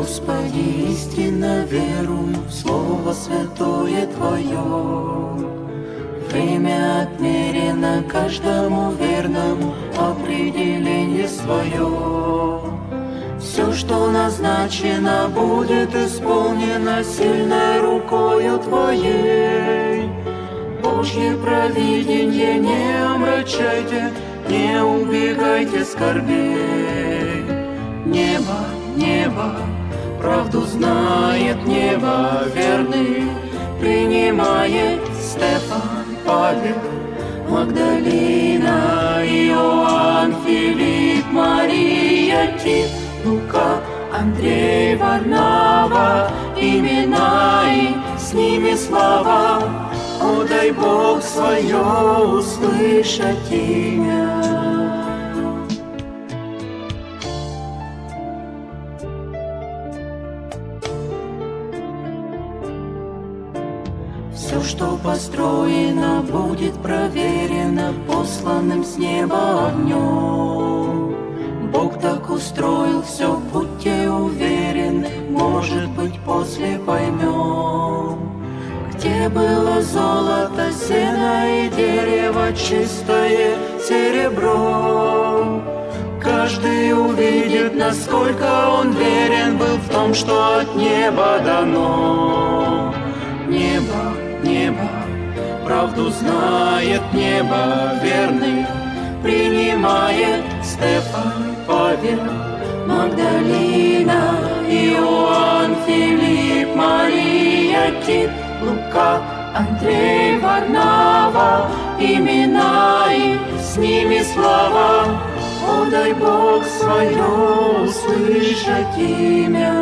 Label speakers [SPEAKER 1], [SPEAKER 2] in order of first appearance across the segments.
[SPEAKER 1] Господи, истинно верую в Слово Святое Твое. Время отмерено каждому верному определение свое. Все, что назначено, будет исполнено сильной рукою Твоей. Божье провидение не омрачайте, не убегайте скорбей. Небо, небо, правду знает небо верный, принимает Стефан, Павел, Магдалина, Иоанн, Филипп, Мария, Тит, Лука, Андрей, Варнава, имена и с ними слова. О, дай Бог свое услышать имя. Что построено, будет проверено посланным с неба огнем. Бог так устроил все, будьте уверены, может быть, после поймем. Где было золото, сено и дерево, чистое серебро. Каждый увидит, насколько он верен был в том, что от неба дано. Правду знает небо верный, принимает Стефан, Павел, Магдалина, Иоанн, Филипп, Мария, Тит, Лука, Андрей, Варнава, имена и с ними слава. О, дай Бог свое услышать имя.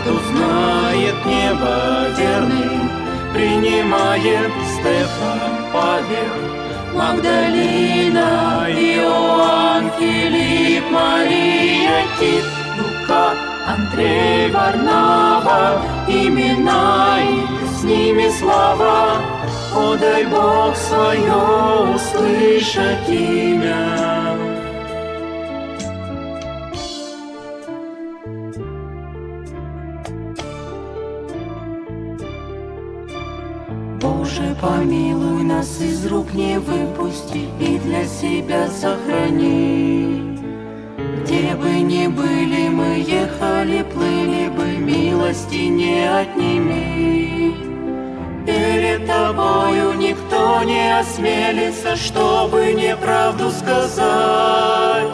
[SPEAKER 1] Правду знает небо верный, принимает Стефан, Павел, Магдалина, Иоанн, Филипп, Мария, Тит, Лука, Андрей, Варнава, имена и с ними слава. О, дай Бог свое услышать имя. Помилуй нас, из рук не выпусти и для себя сохрани. Где бы ни были мы, ехали, плыли бы, милости не отними. Перед тобою никто не осмелится, чтобы неправду сказать.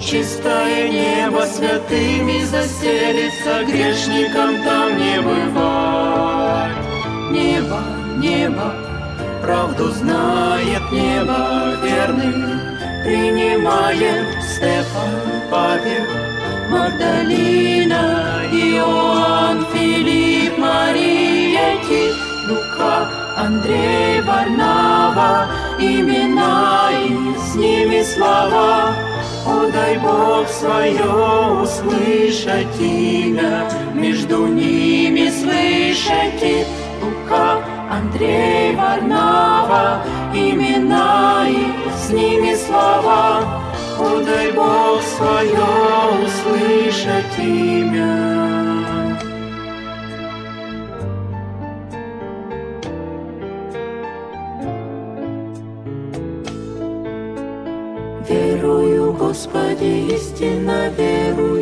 [SPEAKER 1] Чистое небо святыми заселится, грешникам там не бывать. Небо, небо, правду знает небо верный, принимает Стефан, Павел, Магдалина, Иоанн, Филипп, Мария, Тит, Лука, Андрей, Варнава, имена и с ними слава. О, дай Бог свое услышать имя, между ними Лука, Андрей, Варнава, имена и с ними слова. О, дай Бог свое услышать имя. Верую, Господи, истинно верую,